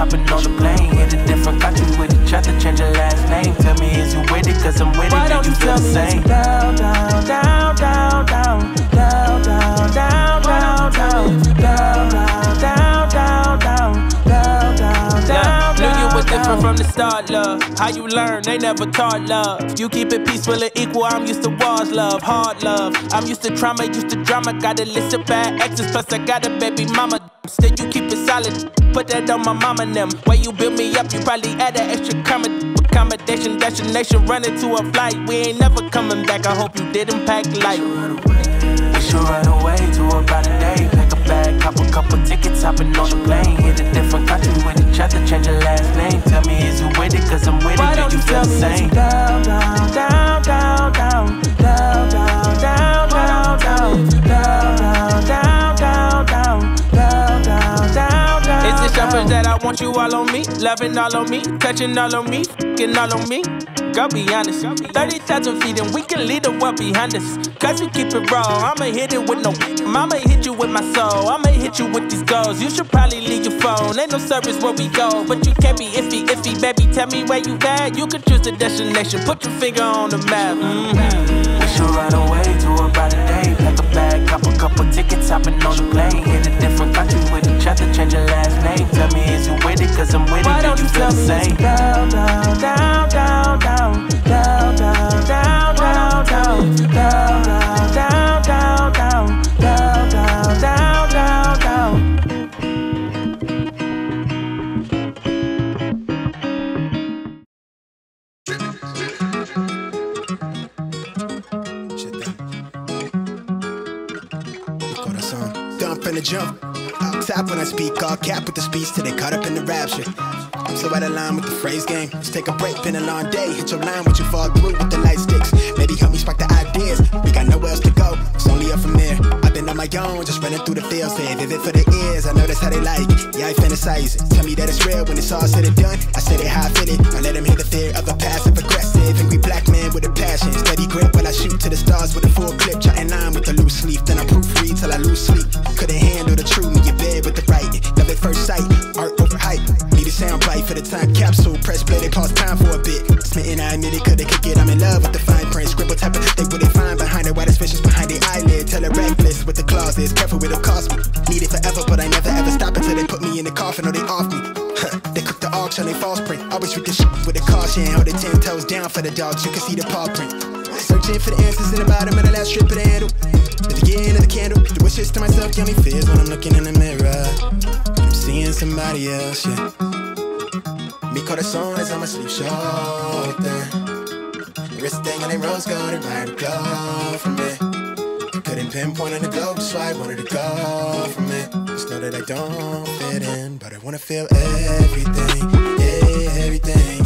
hopping on the plane. Hit a different country with each other, change your last name. Tell me, is you with it? Cause I'm with it. Why Do don't you feel the me same? down, down, down, down, down, down, down, down, down, down, down, down, different from the start, love. How you learn, they never taught love. You keep it peaceful and equal, I'm used to wars, love, hard love. I'm used to trauma, used to drama. Got a list of bad exes, plus I got a baby mama. Still, you keep it solid. Put that on my mama and them. Way you build me up, you probably add an extra comma. Accommodation, destination, running to a flight. We ain't never coming back. I hope you didn't pack light. Loving all on me, touching all on me, fing all on me? Girl, be honest. 30,000 feet and we can leave the world behind us. Cause we keep it raw. I'ma hit it with no. I'ma hit you with my soul. I'ma hit you with these goals. You should probably leave your phone. Ain't no service where we go. But you can't be iffy, iffy, baby. Tell me where you at. You can choose the destination. Put your finger on the map. Mhm. We should run away to about a day. Pack a bag, cop a couple tickets, hopping on the plane. Hit a different country with each other, change your last name. Tell me, is you it's down, down, down, down, down, down, down, down, down, down, down, down, down, down, down, down, down, down, down. Down. Jump. Top when I speak, all cap with the speech till they caught up with the phrase game. Let's take a break, been a long day. Hit your line, what you fall through with the light sticks. Maybe help me spark the ideas. We got nowhere else to go. It's only up from there. I've been on my own, just running through the fields. Say vivid for the ears. I know that's how they like it. Yeah, I fantasize it. Tell me that it's real when it's all said and done. I said it how I feel it. I let them hear the fear of a passive aggressive. Angry black man with a passion. Steady grip while I shoot to the stars with a full clip. For the dogs. You can see the paw print. Searching for the answers in the bottom of the last strip of the handle. The end of the candle, the wishes to myself me fears when I'm looking in the mirror. I'm seeing somebody else, yeah. me Mi corazón is on my sleeve shoulder. Wrist and they rose gold and to go from it. Couldn't pinpoint on the globe, why I wanted to go from it. Just know that I don't fit in, but I wanna feel everything, yeah, everything,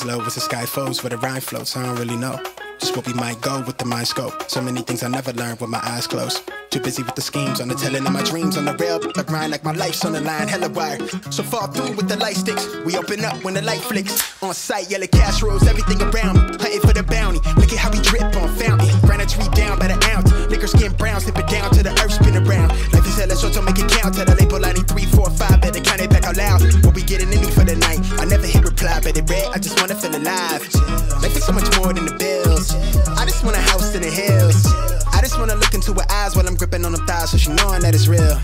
eyes low as the sky falls where the rhyme floats. I don't really know. Just what we might go with the mind scope. So many things I never learned with my eyes closed. Too busy with the schemes on the telling of my dreams on the rail, but I grind like my life's on the line, hella wire. So fall through with the light sticks. We open up when the light flicks. On sight, yellow casseroles, everything around me. Hunting for the bounty. Look at how we drip on fountain. Grind a tree down by the ounce. Liquor skin brown, slip it down to the earth, spin around. Life is hella short, so make it count. Tell the label I need three, four, five, better count it back out loud. What we getting into for the night? I never hit it I just wanna feel alive. Life is so much more than the bills. I just want a house in the hills. I just wanna look into her eyes while I'm gripping on them thighs so she knowing that it's real.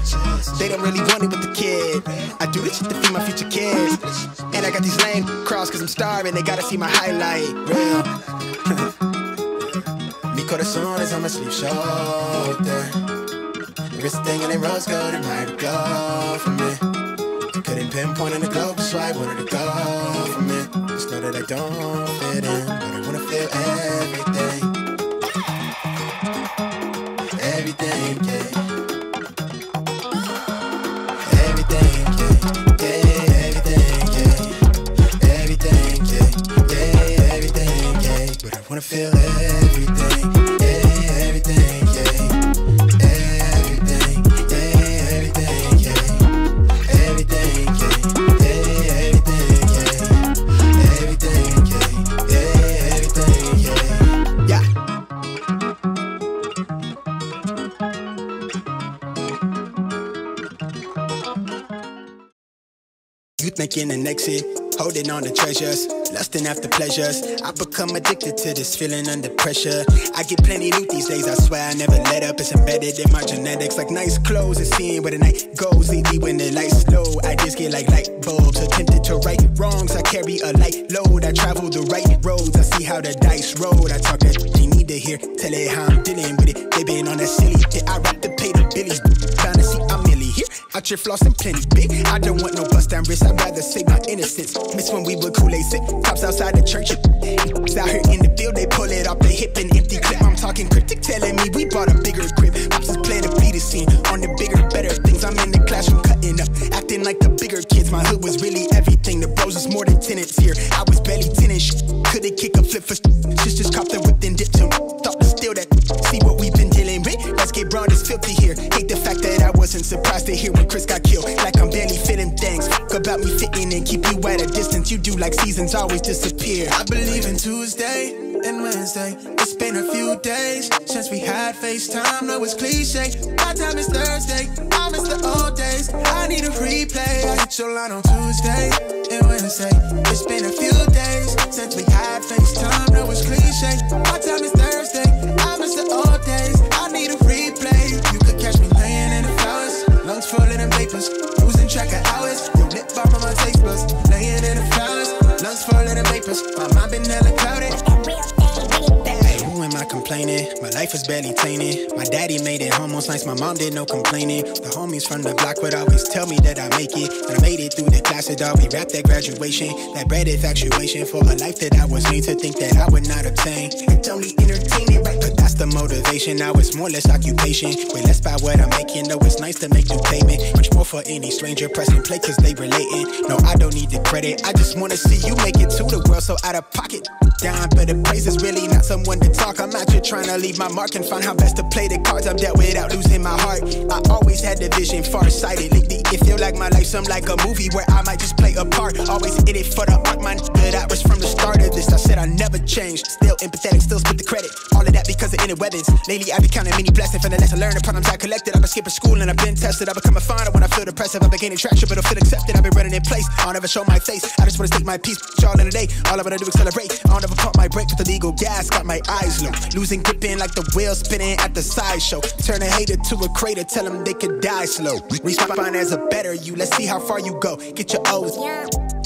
They don't really want it with the kid. I do this shit to feed my future kids. And I got these lame crowds cause I'm starving. They gotta see my highlight. Real. Mi corazón is on my sleeve shoulder. Wrist thing and rose gold where to go for it. Couldn't pinpoint on the globe, so I wanted to go from it. Just know that I don't fit in, but I wanna feel. Everything, The next hit, holding on to treasures, lusting after pleasures. I become addicted to this feeling under pressure. I get plenty loot these days, I swear I never let up. It's embedded in my genetics, like nice clothes and seeing where the night goes. Lately, when the lights low, I just get like light bulbs. Attempted to right wrongs, I carry a light load. I travel the right roads, I see how the dice roll. I talk that they need to hear, tell it how I'm dealing with it. They been on that silly shit, I rap to pay the billies. Here. Out here flossing plenty big. I don't want no bust down wrist, I'd rather save my innocence. Miss when we were Kool-Aid sip, tops outside the church. It's Out here in the field, they pull it off the hip and empty clip. I'm talking cryptic, telling me we bought a bigger crib. Pops is playing the scene on the bigger, better things. I'm in the classroom cutting up, acting like the bigger kids. My hood was really everything. The bros was more than tenants here. I was barely tenant Couldn't kick a flip for sisters copped the and wasn't surprised to hear when Chris got killed. Like I'm barely fitting things. Fuck about me fitting and keep you at a distance. You do like seasons always disappear. I believe in Tuesday and Wednesday. It's been a few days since we had FaceTime. No, it's cliche. My time is Thursday. I miss the old days. I need a replay. I hit your line on Tuesday and Wednesday. It's been a few days My mom did no complaining. The homies from the block would always tell me that I make it. And I made it through the classes, dog. We wrapped that graduation. That bread infatuation for a life that I was made to think that I would not obtain. It's only entertaining, the motivation. Now it's more or less occupation. Way less by what I'm making. Though it's nice to make new payment. Much more for any stranger pressing play cause they relating. No, I don't need the credit. I just wanna see you make it to the world so out of pocket. Down, but the praise is really not someone to talk. I'm out here trying to leave my mark and find how best to play the cards I'm dealt without losing my heart. I always had the vision far-sighted. Lately, it feel like my life some like a movie where I might just play a part. Always in it for the art, my. That was from the start of this. I said I never changed. Still empathetic, still split the credit. All of that because of inner weapons. Lately, I've been counting many blessings from the lesson learned. The problems I collected. I've been skipping school and I've been tested. I've become a finder when I feel depressive. I've been gaining traction, but I feel accepted. I've been running in place. I'll never show my face. I just wanna state my peace. Y'all in the day. All I wanna do is celebrate. I'll never pump my brake with the legal gas. Got my eyes low. Losing gripping like the wheel spinning at the sideshow. Turn a hater to a crater. Tell them they could die slow. Respond as a better you. Let's see how far you go. Get your O's.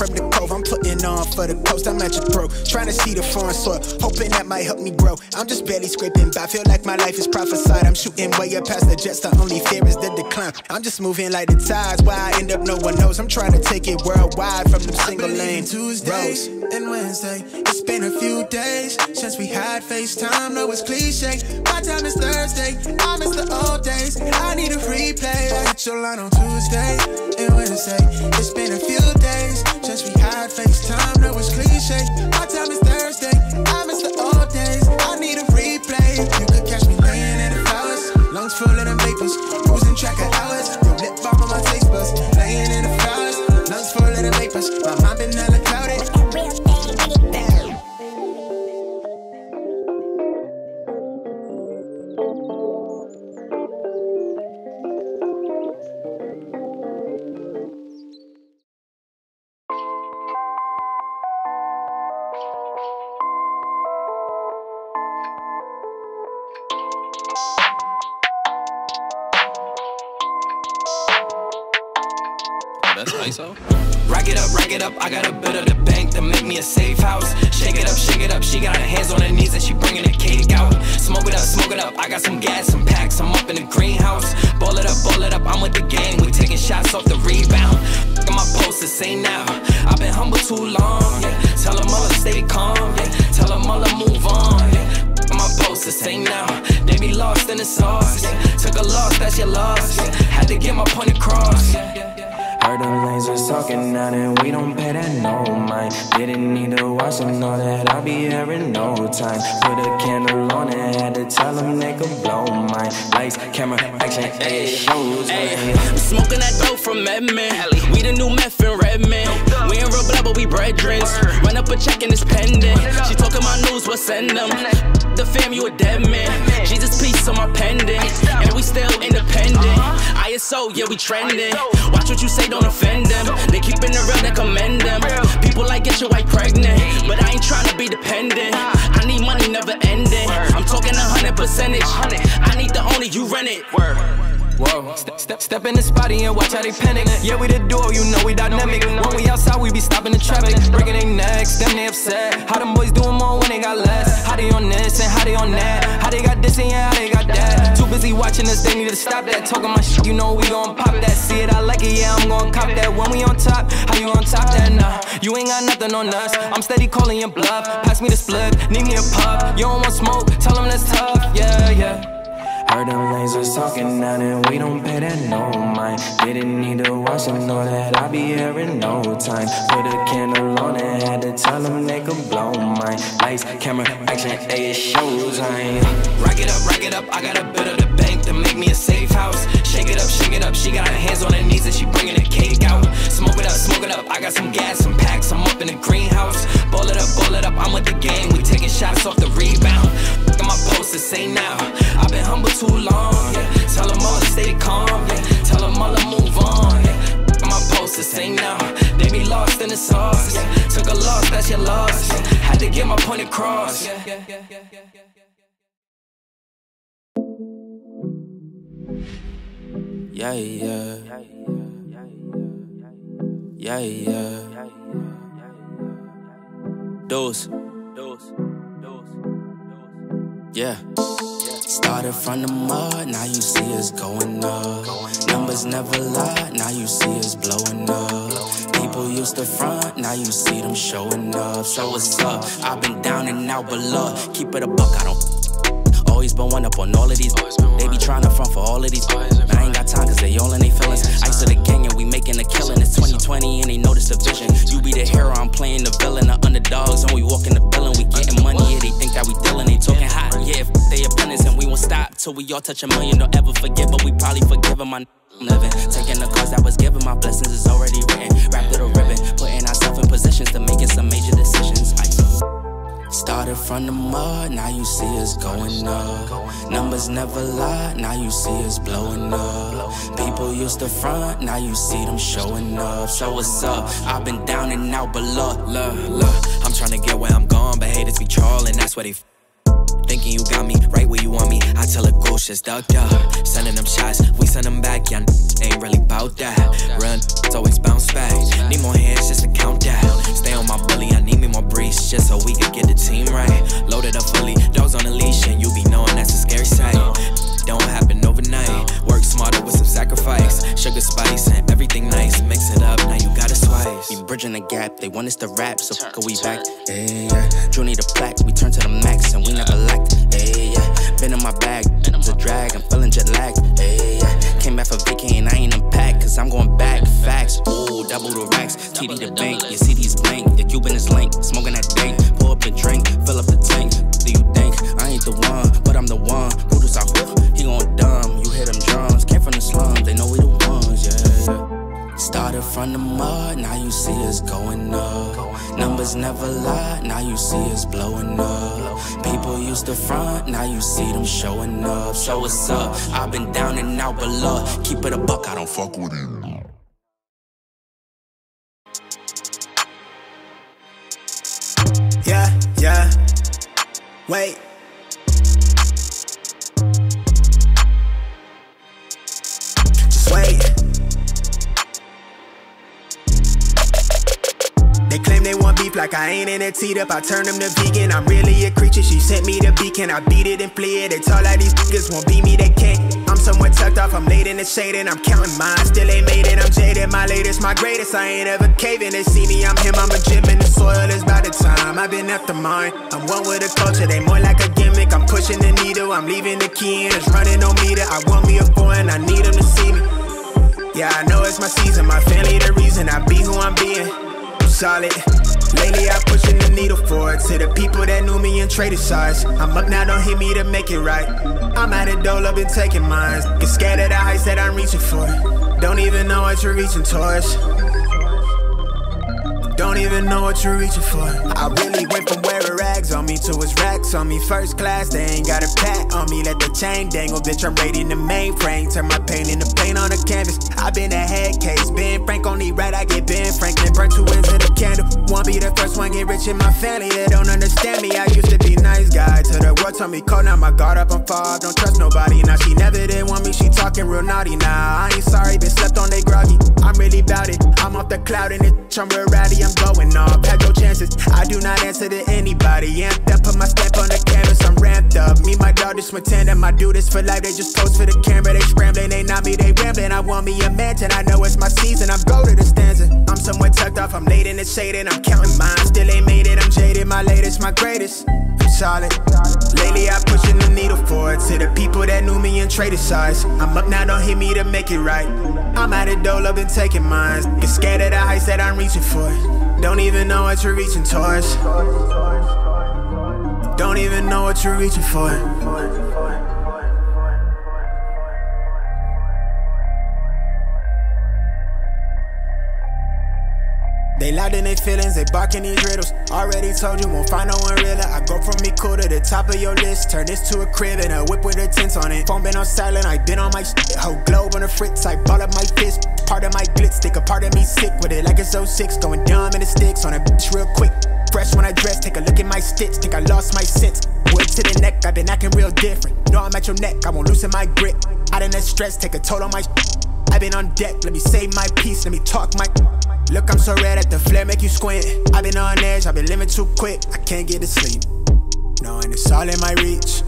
From the cove, I'm putting on for the coast. I'm at your throat, trying to see the foreign soil, hoping that might help me grow. I'm just barely scraping by. Feel like my life is prophesied. I'm shooting way up past the jets. The only fear is the decline. I'm just moving like the tides. Why I end up, no one knows. I'm trying to take it worldwide from the single lane. Tuesdays and Wednesday. It's been a few days since we had FaceTime. No, it's cliche. My time is Thursday. I miss the old days. I need a replay. I hit your line on Tuesday and Wednesday. It's been a few days since we had FaceTime. No, it's cliche. My time That's ISO. Rack it up, rack it up. I got a bit of the bank to make me a safe house. Shake it up, shake it up. She got her hands on her knees and she bringing the cake out. Smoke it up, smoke it up. I got some gas, some packs. I'm up in the greenhouse. Ball it up, ball it up. I'm with the gang. We taking shots off the rebound. Look my posters, say now. I've been humble too long. Yeah. Tell them all to stay calm. Yeah. Tell them all to move on. Yeah. My posters, say now. They be lost in the sauce. Yeah. Took a loss, that's your loss. Yeah. Had to get my point across. Yeah. Them lasers talking now and we don't pay that no mind. Didn't need to watch them know that I'll be here in no time. Put a candle on it, had to tell them they could blow mine. Lights, camera, action, it shows me. I'm smoking that dope from Edmond. We the new meth in Redmond. We ain't real blood, but we brethren. Run up a check and it's pending. She talking my news, what send them? The fam, you a dead man. Jesus, peace on my pendant. And we still independent. ISO, yeah, we trending. Watch what you say, don't offend them. They keeping it real, they commend them. People like get your wife pregnant, but I ain't trying to be dependent. I need money never ending. I'm talking a hundred percentage. I need the owner, you rent it. Whoa. Step, step, step in the spotty and watch how they panic. Yeah, we the duo, you know we dynamic. When we outside, we be stopping the traffic. Breaking their necks, them they upset. How them boys doing more when they got less? How they on this and how they on that? How they got this and yeah, how they got that? Busy watching us, they need to stop that. Talking my shit, you know we gon' pop that. See it, I like it, yeah, I'm gon' cop that. When we on top, how you on top that? Nah, you ain't got nothing on us. I'm steady calling your bluff. Pass me the split, need me a puff. You don't want smoke, tell them that's tough. Yeah, yeah. Heard them lasers talking now and we don't pay that no mind. Didn't need to watch them know that I be here in no time. Put a candle on it, had to tell them they could blow mine. Lights, camera, action, shows I ain't. Rack it up, rock it up, I got a bit of the bank to make me a safe house. Shake it up, shake it up, she got her hands on her knees and she bringing the cake out. Smoke it up, smoke it up, I got some gas, some packs, I'm up in the greenhouse. Ball it up, ball it up, I'm with the gang, we taking shots off the rebound. My posters, say now. I've been humble too long, yeah. Tell them all to stay calm, yeah. Tell them all to move on, yeah. My posters, say now. They be lost in the sauce, yeah. Took a loss, that's your loss. Yeah. Had to get my point across, yeah. Yeah, yeah. Yeah, yeah. Dose. Dose. Yeah. Started from the mud, now you see us going up. Numbers never lie, now you see us blowing up. People used to front, now you see them showing up. So what's up? I've been down and out, but love, keep it a buck, I don't. Always been one up on all of these. They be trying to front for all of these. I ain't got time cause they all in they feelings. Ice to the gang and we making a killing. It's 2020 and they notice the vision. You be the hero, I'm playing the villain. The underdogs and we walking the villain. We getting money, yeah, they think that we dealing. They talking hot, yeah, f- they opponents and we won't stop till we all touch a million. Don't ever forget, but we probably forgive them. I'm living. Taking the cause that was given, my blessings is already written. Wrapped it a ribbon, putting ourselves in positions to making some major decisions. Ice. Started from the mud, now you see us going up. Numbers never lie, now you see us blowing up. People used to front, now you see them showing up. So what's up? I've been down and out, but look, Look, look, I'm trying to get where I'm going, but haters be trolling, that's where they Thinking you got me right where you want me. I tell a ghost just ducked up. Sending them shots, we send them back. Yeah, ain't really bout that. Run, it's always bounce back. Need more hands just to count that. Stay on my bully, I need me more breeze just so we can get the team right. Loaded up fully, dogs on a leash, and you be knowing that's a scary sight. Don't happen overnight. Work smarter with some sacrifice. Sugar spice and everything nice. Mix it up, now you bridging the gap, they want us to rap, so fuck we back. Hey, yeah. Drew need a plaque, we turn to the max, and we never lacked. Hey, yeah. Been in my bag, it's a drag, I'm feeling jet lagged. Hey, yeah. Came back for vacation, and I ain't unpacked, cause I'm going back. Facts, ooh, double the racks. TD the bank, your CD's blank, your Cuban is link. Smoking that dank, pour up a drink, fill up the tank. Do you think I ain't the one, but I'm the one? Brutus out, he going dumb. You hear them drums, came from the slums, they know we the yeah. Started from the mud, now you see us going up. Numbers never lie, now you see us blowing up. People used to front, now you see them showing up. So what's up? I've been down and out, but look, keep it a buck, I don't fuck with you. Yeah, yeah. Wait. Like I ain't in a teed up. I turn them to vegan. I'm really a creature. She sent me the beacon. I beat it and flee it. They talk like these niggas won't beat me. They can't. I'm somewhere tucked off. I'm laid in the shade and I'm counting mine. Still ain't made it. I'm jaded. My latest, my greatest. I ain't ever caving. They see me. I'm him. I'm a gym in the soil. It's by the time. I've been after mine. I'm one with the culture. They more like a gimmick. I'm pushing the needle. I'm leaving the key in. It's running no meter. I want me a boy and I need him to see me. Yeah, I know it's my season. My family the reason I be who I'm being. I'm solid. Lately, I pushing the needle forward to the people that knew me and traded sides. I'm up now, don't hit me to make it right. I'm at a dole, I've been taking mines. Get scared of the heights that I'm reaching for. Don't even know what you're reaching towards. Don't even know what you're reaching for. I really went from wearing rags on me to his racks on me. First class, they ain't got a pat on me. Let the chain dangle, bitch. I'm raiding the mainframe. Turn my pain into paint on the canvas. i been a head case. Ben Frank only right, I get Ben Franklin. Burn two ends of the candle. Want be the first one, get rich in my family. They don't understand me. I used to be nice guy. To the world told me cold, now my guard up, I'm far. Don't trust nobody. Now she never did want me, she talking real naughty. Now I ain't sorry, been slept on, they groggy. I'm really bout it. I'm off the cloud and it's I'm real rowdy. I'm going off, had no chances. I do not answer to anybody. Amped up, put my stamp on the canvas, I'm ramped up. Me, my dog, just pretend my do this for life. They just post for the camera, they scrambling, they not me, they rambling. I want me a mansion, I know it's my season. I'm go to the stanza. I'm somewhere tucked off, I'm late in the shade and I'm counting mine. Still ain't made it, I'm jaded. My latest, my greatest. I'm solid. Lately, I'm pushing the needle forward to the people that knew me and traded sides. I'm up now, don't hit me to make it right. I'm out at it, though, been taking mines. Get scared of the heights that I'm reaching for. Don't even know what you're reaching towards. Don't even know what you're reaching for. They loud in their feelings, they barking these riddles. Already told you won't find no one realer. I go from me cool to the top of your list. Turn this to a crib and a whip with a tint on it. Phone been on silent, I been on my shit. Whole globe on the fritz, I ball up my fist. Part of my glitz, stick a part of me sick with it like it's 06. Going dumb in the sticks on a bitch real quick. Fresh when I dress, take a look at my stitch. Think I lost my sense. Wood to the neck, i been acting real different. Know I'm at your neck, I won't loosen my grip. Out in that stress, take a toll on my. i been on deck, let me save my peace, let me talk my. Look, I'm so red at the flare, make you squint. I've been on edge, I've been living too quick. I can't get to sleep. Knowing it's all in my reach.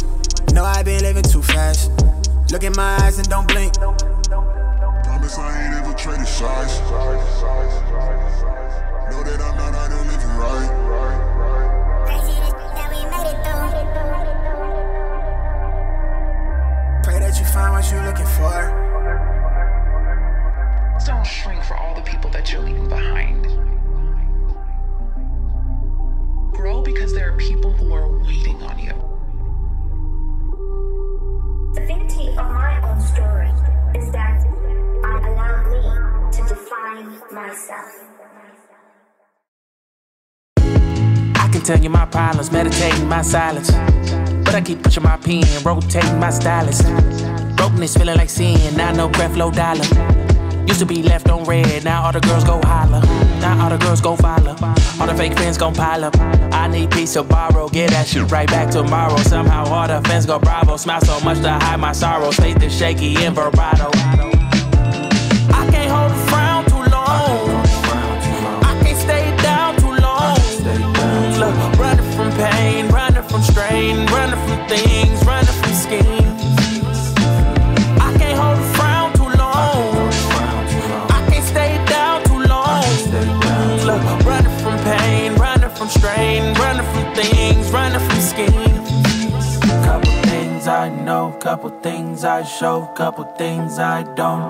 Know I've been living too fast. Look in my eyes and don't blink. Promise I ain't ever traded sides. Know that I'm not out here living right. Crazy the shit that we made it through. Pray that you find what you're looking for. Don't shrink for all the people that you're leaving behind. Grow because there are people who are waiting on you. The beauty of my own story is that I allowed me to define myself. I can tell you my problems, meditating my silence. But I keep pushing my pen, rotating my stylus. Brokenness feeling like sin, now no breath, low dollar. Used to be left on red, now all the girls go holler. Now all the girls go follow. All the fake fans gon' pile up. I need peace to borrow, get that shit right back tomorrow. Somehow all the fans go bravo. Smile so much to hide my sorrows. Faith is shaky and vibrato. I can't hold a frown too long. I can't stay down too long. Look, running from pain, running from strain, running from things, things, running from schemes. Couple things I know, couple things I show, couple things I don't.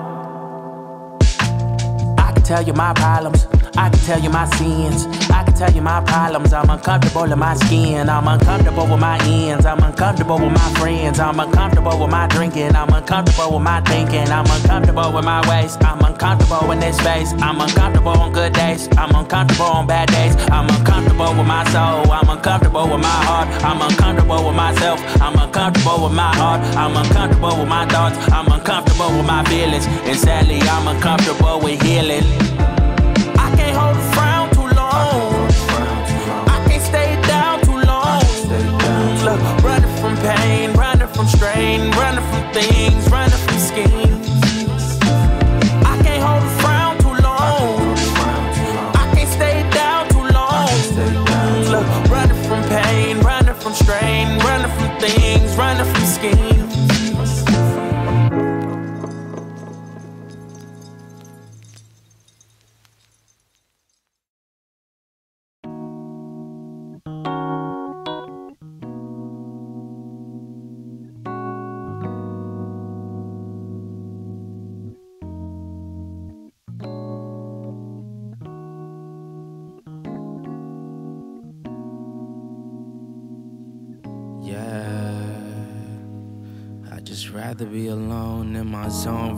I can tell you my problems. I can tell you my sins. I can tell you my problems. I'm uncomfortable in my skin. I'm uncomfortable with my ends. I'm uncomfortable with my friends. I'm uncomfortable with my drinking. I'm uncomfortable with my thinking. I'm uncomfortable with my ways. I'm uncomfortable in this space. I'm uncomfortable on good days. I'm uncomfortable on bad days. I'm uncomfortable with my soul. I'm uncomfortable with my heart. I'm uncomfortable with myself. I'm uncomfortable with my heart. I'm uncomfortable with my thoughts. I'm uncomfortable with my feelings. And sadly, I'm uncomfortable with healing running from pain, running from strain, running from things, running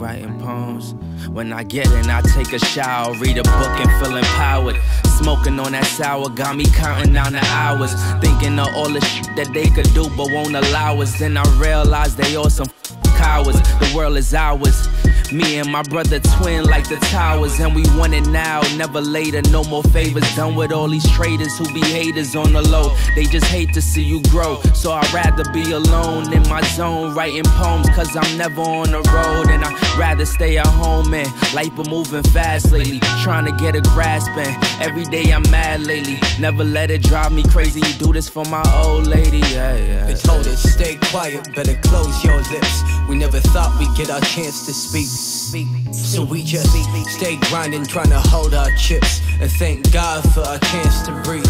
writing poems. When I get in, I take a shower, read a book and feel empowered. Smoking on that sour got me counting down the hours. Thinking of all the shit that they could do but won't allow us. Then I realize they all some cowards. The world is ours. Me and my brother twin like the towers, and we want it now, never later. No more favors done with all these traitors who be haters on the low. They just hate to see you grow, so I'd rather be alone in my zone, writing poems, cause I'm never on the road. And I'd rather stay at home, and life been moving fast lately. Trying to get a grasp, and every day I'm mad lately. Never let it drive me crazy. Do this for my old lady, yeah, yeah. They told us stay quiet, better close your lips. We never thought we'd get our chance to speak. So we just stay grinding, trying to hold our chips. And thank God for our chance to breathe.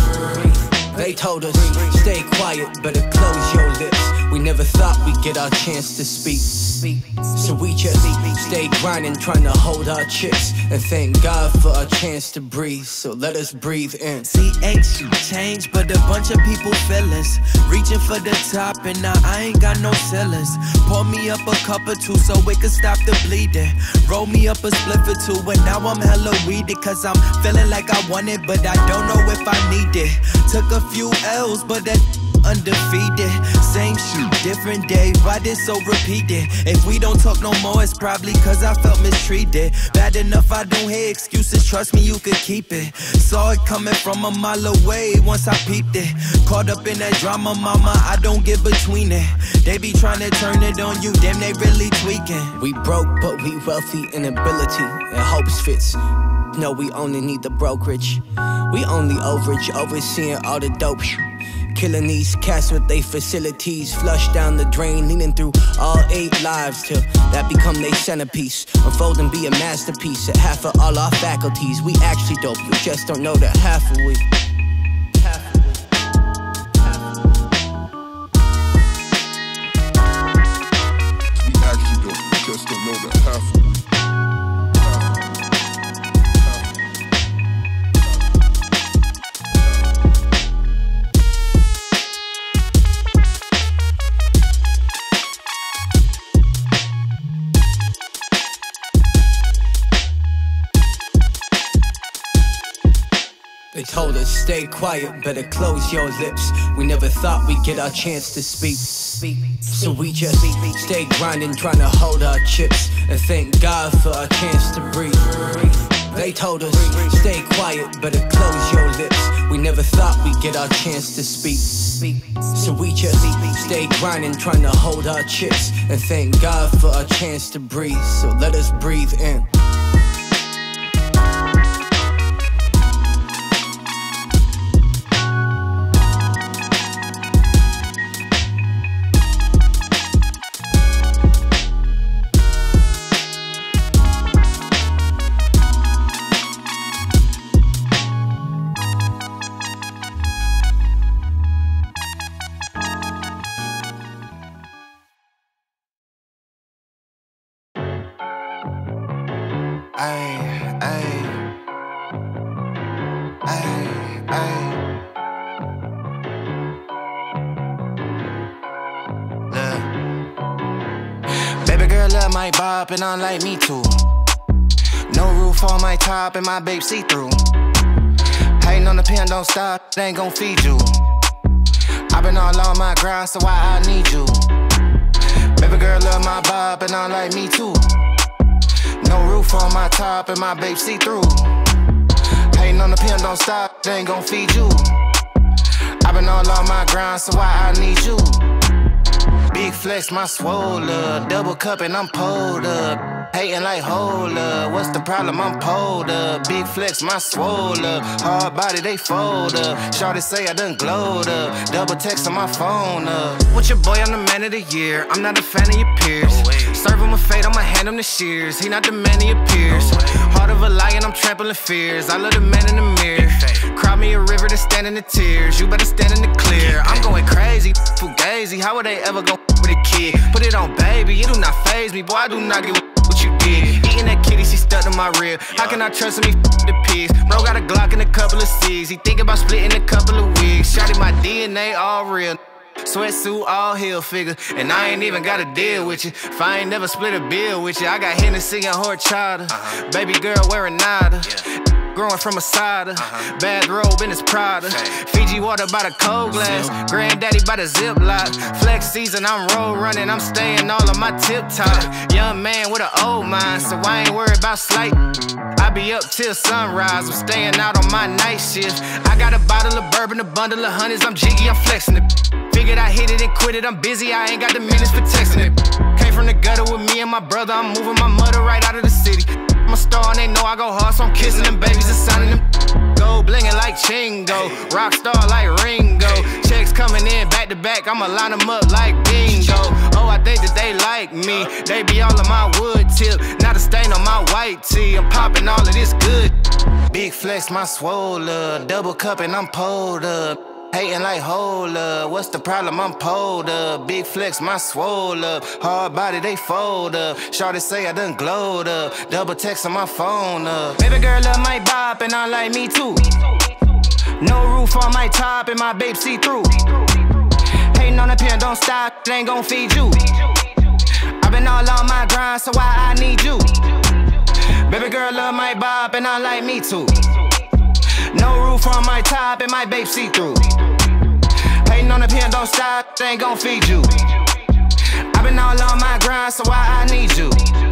They told us, stay quiet, better close your lips. We never thought we'd get our chance to speak. So we just stay grinding, trying to hold our chips. And thank God for our chance to breathe. So let us breathe in. CH, you change, but a bunch of people feelings. Reaching for the top, and now I ain't got no ceilings. Pour me up a cup or two so it can stop the bleeding. Roll me up a split or two, and now I'm hella weeded. Cause I'm feeling like I want it, but I don't know if I need it. Took a few L's, but that undefeated. Same shoot, different day. Why this so repeated? If we don't talk no more, it's probably cause I felt mistreated. Bad enough, I don't hear excuses. Trust me, you could keep it. Saw it coming from a mile away once I peeped it. Caught up in that drama, mama, I don't get between it. They be trying to turn it on you, damn, they really tweaking. We broke, but we wealthy in ability and hopes fits. No, we only need the brokerage. We only overage, overseeing all the dope. Killing these cats with they facilities. Flush down the drain, leaning through all eight lives till that become they centerpiece. Unfold and be a masterpiece at half of all our faculties. We actually dope, you just don't know that half of we. We They told us stay quiet, better close your lips. We never thought we'd get our chance to speak. So we just stay grinding, trying to hold our chips. And thank God for our chance to breathe. They told us stay quiet, better close your lips. We never thought we'd get our chance to speak. So we just stay grinding, trying to hold our chips. And thank God for our chance to breathe. So let us breathe in. Bop and unlike me too. No roof on my top and my babe see through. Hating on the pen, don't stop, they ain't gon' feed you. I've been all on my grind, so why I need you? Baby girl love my bop and unlike me too. No roof on my top and my babe see through. Hating on the pen, don't stop, they ain't gon' feed you. I've been all on my grind, so why I need you? Flex, my swole up. Double cup and I'm pulled up. Hating like hold up. What's the problem? I'm pulled up. Big flex, my swole up. Hard body, they fold up. Shorty say I done glowed up. Double text on my phone up. With your boy, I'm the man of the year. I'm not a fan of your peers. Serve him with fate, I'ma hand him the shears. He not the man he appears. Heart of a lion, I'm trampling fears. I love the man in the mirror. Cry me a river to stand in the tears. You better stand in the clear. I'm going crazy, fugazi. How would they ever go with a kid? Put it on baby, it do not phase me. Boy, I do not give a what you did. Eating that kitty, she stuck to my rib. How can I trust him? He the pigs. Bro got a Glock and a couple of C's. He think about splitting a couple of wigs. Shot in my DNA, all real. Sweatsuit, all heel figure. And I ain't even got to deal with you. If I ain't never split a bill with you, I got Hennessy and horchata. Uh-huh. Baby girl wearing nada. Yeah growing from a cider. Uh-huh. Bad robe in his Prada. Fiji water by the cold glass. Granddaddy by the ziplock. Flex season, I'm road running. I'm staying all on my tip top. Young man with an old mind, so I ain't worried about slight. I be up till sunrise. I'm staying out on my night shift. I got a bottle of bourbon, a bundle of honeys. I'm jiggy, I'm flexing it. Figured I hit it and quit it. I'm busy, I ain't got the minutes for texting it. Came from the gutter with me and my brother. I'm moving my mother right out of the city. A star and they know I go hard, so I'm kissing them babies and signing them. Gold blingin' like Chingo, rock star like Ringo. Checks coming in back to back, I'ma line them up like bingo. Oh, I think that they like me. They be all on my wood tip, not a stain on my white tee. I'm popping all of this good. Big flex, my swole up, double cup and I'm pulled up. Hating like, hold up, what's the problem? I'm pulled up. Big flex, my swole up. Hard body, they fold up. Shorty say I done glowed up. Double text on my phone up. Baby girl love my bop and I like me too. No roof on my top and my babe see through. Hating on the pen, don't stop, it ain't gon' feed you. i been all on my grind, so why I need you? Baby girl love my bop and I like me too. No roof on my top and my babe see through. Hating on the pen, don't stop, they ain't gon' feed you. I've been all on my grind, so why I need you?